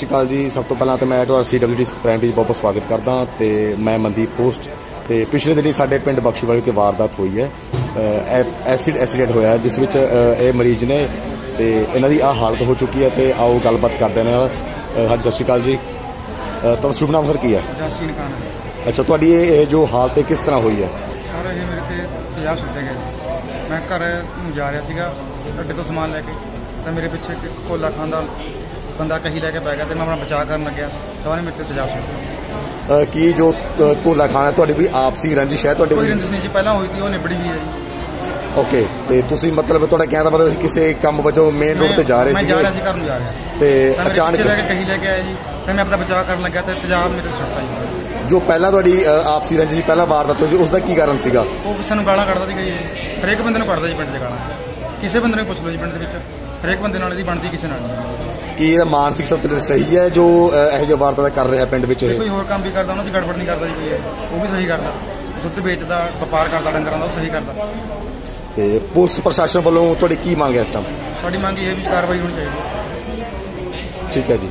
ਸ਼੍ਰੀ ਅਕਾਲ ਜੀ ਸਭ ਤੋਂ ਪਹਿਲਾਂ ਤਾਂ ਮੈਂ ਤੁਹਾਡਾ ਸੀਡਬਲਯੂਡੀ ਪ੍ਰਾਇਮ ਦੀ ਬਹੁਤ ਬਹੁਤ ਸਵਾਗਤ ਕਰਦਾ ਤੇ ਮੈਂ ਮਨਦੀਪ ਪੋਸਟ ਤੇ ਪਿਛਲੇ ਦਿਨੀ ਸਾਡੇ ਪਿੰਡ ਬਖਸ਼ੀਵਾਲੀ ਕੇ ਵਾਰਦਾਤ ਹੋਈ ਹੈ। ਐਸਿਡ ਐਕਸੀਡੈਂਟ ਹੋਇਆ ਜਿਸ ਵਿੱਚ ਇਹ ਮਰੀਜ਼ ਨੇ ਤੇ ਇਹਨਾਂ ਦੀ ਆ ਹਾਲਤ ਹੋ ਚੁੱਕੀ ਹੈ ਤੇ ਆਓ ਗੱਲਬਾਤ ਕਰਦੇ ਨੇ। ਹਾਂਜੀ ਸਤਿ ਸ਼੍ਰੀ ਅਕਾਲ ਜੀ। ਤੁਹਾਡਾ ਸ਼ੁਭ ਨਾਮ ਸਰ ਕੀ ਹੈ? ਜਾਸੀਨ ਖਾਨ। ਅੱਛਾ ਤੁਹਾਡੀ ਇਹ ਜੋ ਹਾਲਤ ਹੈ ਕਿਸ ਤਰ੍ਹਾਂ ਹੋਈ ਹੈ? ਸਰ ਇਹ ਮੇਰੇ ਤੇ ਤੇਜ਼ਾਬ ਸੁੱਟੇ ਗਏ ਮੈਂ ਘਰ ਨੂੰ ਜਾ ਰਿਹਾ ਸੀਗਾ ਅੱਡੇ ਤੋਂ ਸਮਾਨ ਲੈ ਕੇ ਤਾਂ ਮੇਰੇ ਪਿੱਛੇ ਇੱਕ ਕੋਲਾ ਖਾਂਦਾ ਬੰਦਾ ਕਹੀ ਲੈ ਕੇ ਪੈ ਗਿਆ ਤੇ ਮੈਂ ਆਪਣਾ ਬਚਾਅ ਕਰਨ ਲੱਗਿਆ। ਤਾਂ ਉਹਨੇ ਮੇਰੇ ਤੇ ਤੇਜ਼ਾਬ ਸੁੱਟਿਆ ਕੀ ਜੋ ਧੋਲਾ ਖਾਣਾ ਤੁਹਾਡੀ ਕੋਈ ਆਪਸੀ ਰੰਜਿਸ਼ ਹੈ ਤੁਹਾਡੇ ਕੋਈ ਰੰਜਿਸ਼ ਨਹੀਂ ਜੀ ਪਹਿਲਾਂ ਹੋਈ ਸੀ ਉਹ ਨਿਬੜੀ ਵੀ ਹੈ ਜੀ। ਓਕੇ ਤੇ ਤੁਸੀਂ ਮਤਲਬ ਤੁਹਾਡਾ ਕਹਿਣ ਦਾ ਮਤਲਬ ਕਿਸੇ ਕੰਮ ਵਜੋਂ ਮੇਨ ਰੋਡ ਤੇ ਜਾ ਰਹੇ ਮੈਂ ਸੀਗੇ? ਜਾ ਰਿਹਾ ਸੀ ਘਰ ਨੂੰ ਜਾ ਰਿਹਾ। ਤੇ ਅਚਾਨਕ ਲੈ ਕੇ ਕਹੀ ਲੈ ਕੇ ਆਇਆ ਜੀ ਤਾਂ ਮੈਂ ਆਪਣਾ ਬਚਾਅ ਕਰਨ ਲੱਗਿਆ ਤੇ ਤੇਜ਼ਾਬ ਮੇਰੇ ਤੇ ਸੁੱਟਤਾ ਜੀ। ਜੋ ਪਹਿਲਾਂ ਤੁਹਾਡੀ ਆਪਸੀ ਰੰਜਿਸ਼ ਸੀ, ਪਹਿਲਾਂ ਵਾਰਦਾਤ ਹੋਈ ਸੀ ਉਸ ਦਾ ਕੀ ਕਾਰਨ ਸੀਗਾ? ਉਹ ਸਾਨੂੰ ਗਾਲਾਂ ਕੱਢਦਾ ਸੀਗਾ ਜੀ ਹਰੇਕ ਬੰਦੇ ਨੂੰ ਕੱਢਦਾ ਜੀ ਪਿੰਡ 'ਚ ਗਾਲਾਂ। ਕਿਸੇ ਬੰਦੇ ਨੂੰ ਪੁੱਛ ਲਓ ਜੀ ਪਿੰਡ ਦੇ ਵਿੱਚ ਹਰੇਕ ਬੰਦੇ ਨਾਲ ਇਹਦੀ ਬਣਦੀ ਕਿਸੇ ਨਾਲ ਨਹੀਂ। ਕੀ ਇਹ ਮਾਨਸਿਕ ਸੰਤੁਲਨ ਸਹੀ ਹੈ ਜੋ ਇਹੋ ਜਿਹੀ ਵਾਰਦਾਤ ਕਰ ਰਿਹਾ ਪਿੰਡ ਵਿੱਚ ਇਹ? ਕੋਈ ਹੋਰ ਕੰਮ ਵੀ ਕਰਦਾ ਉਹਨਾਂ 'ਚ ਗੜਬੜ ਨਹੀਂ ਕਰਦਾ ਜੀ ਕੋਈ ਇਹ। ਉਹ ਵੀ ਸਹੀ ਕਰਦਾ। ਦੁੱਧ ਵੇਚਦਾ ਵਪਾਰ ਕਰਦਾ ਡੰਗਰਾਂ ਦਾ ਉਹ ਸਹੀ ਕਰਦਾ। ਤੇ ਪੁਲਿਸ ਪ੍ਰਸ਼ਾਸਨ ਵੱਲੋਂ ਤੁਹਾਡੀ ਕੀ ਮੰਗ ਹੈ ਇਸ ਟਾਈਮ ਸਾਡੀ ਮੰਗ ਇਹ ਹੈ ਵੀ ਕਾਰਵਾਈ ਹੋਣੀ ਚਾਹੀਦੀ ਹੈ। ਠੀਕ ਹੈ ਜੀ।